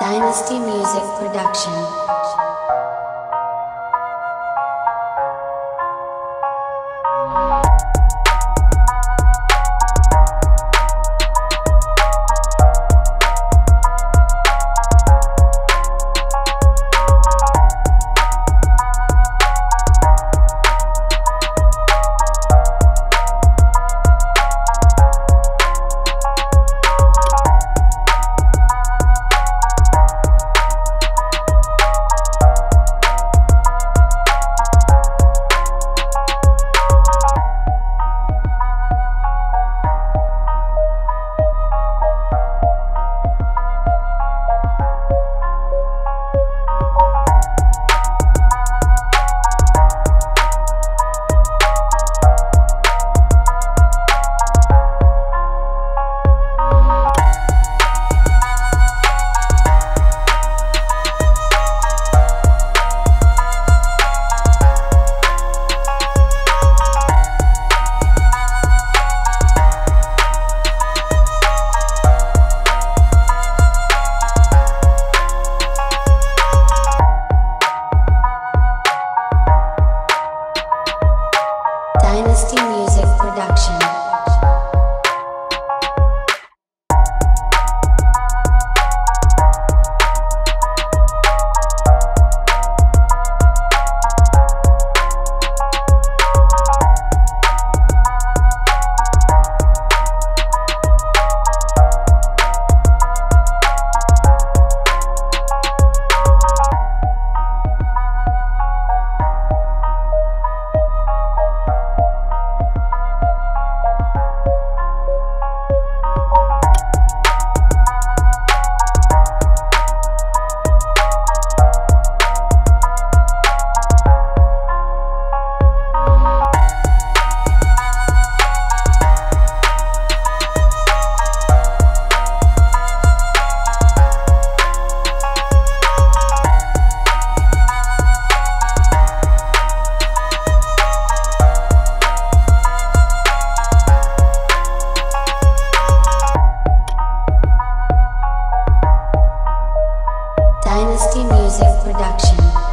Dynasty Music Production. Dynasty Music Production. Dynasty Music Production.